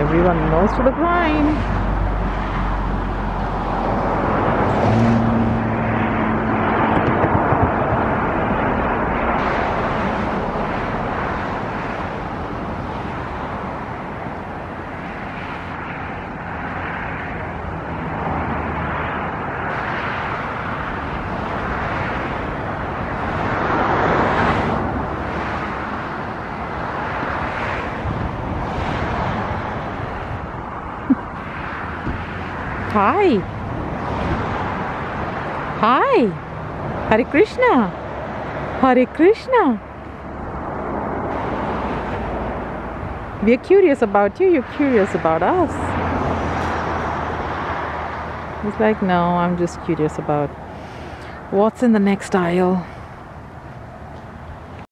Everyone knows to the grind. Hi. Hi. Hare Krishna. Hare Krishna. We're curious about you, you're curious about us. He's like, no, I'm just curious about what's in the next aisle.